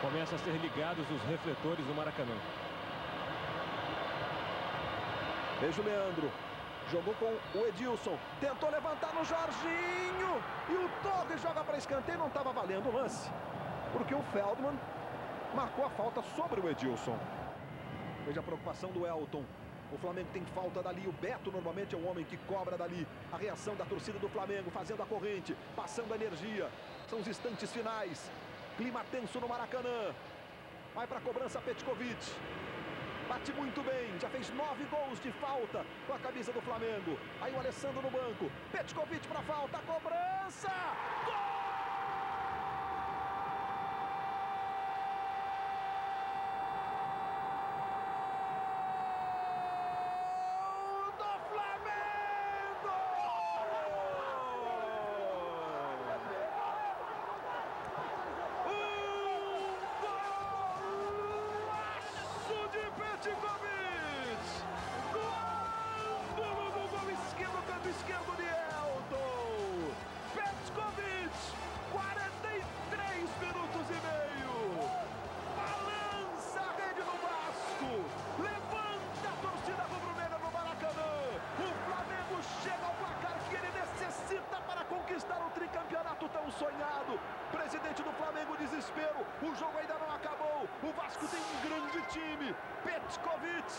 Começa a ser ligados os refletores do Maracanã. Veja o Leandro. Jogou com o Edilson. Tentou levantar no Jorginho. E o Torres joga para escanteio. Não estava valendo o lance. Porque o Feldman marcou a falta sobre o Edilson. Veja a preocupação do Elton. O Flamengo tem falta dali. O Beto normalmente é o homem que cobra dali. A reação da torcida do Flamengo, fazendo a corrente, passando a energia. São os instantes finais. Clima tenso no Maracanã. Vai para a cobrança Petkovic. Bate muito bem, já fez nove gols de falta com a camisa do Flamengo. Aí o Alessandro no banco. Petkovic para falta, cobrança! Gol! Desespero. O jogo ainda não acabou. O Vasco tem um grande time. Petkovic,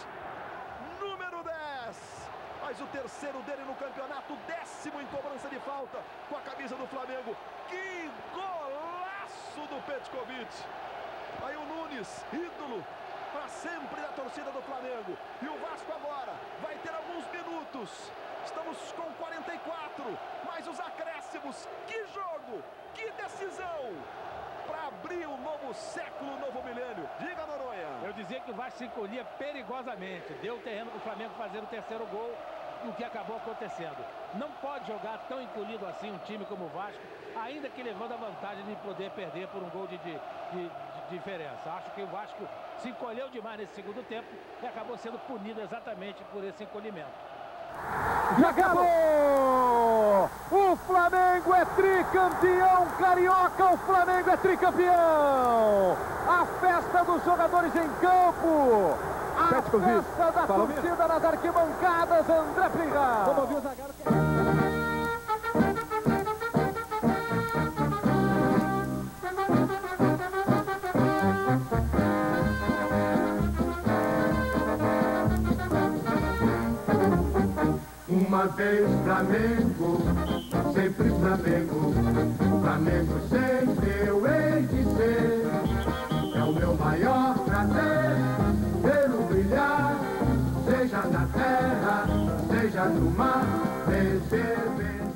número 10. Mas o terceiro dele no campeonato, décimo em cobrança de falta com a camisa do Flamengo. Que golaço do Petkovic. Aí o Nunes, ídolo para sempre da torcida do Flamengo. E o Vasco agora vai ter alguns minutos. Estamos com 44, mais os acréscimos. Que jogo, que decisão para abrir um novo século, um novo milênio. Diga, Noronha. Eu dizia que o Vasco se encolhia perigosamente. Deu terreno para o Flamengo fazer o terceiro gol o que acabou acontecendo. Não pode jogar tão encolhido assim um time como o Vasco, ainda que levando a vantagem de poder perder por um gol de, de, de, de diferença. Acho que o Vasco se encolheu demais nesse segundo tempo e acabou sendo punido exatamente por esse encolhimento. Já acabou! O Flamengo é tricampeão carioca, o Flamengo é tricampeão! A festa dos jogadores em campo! A festa da torcida nas arquibancadas, André Pirra! Vamos ouvir o Zagallo. Uma vez Flamengo, sempre Flamengo, Flamengo sempre eu hei de ser. É o meu maior prazer vê-lo brilhar, seja na terra, seja no mar, vencer.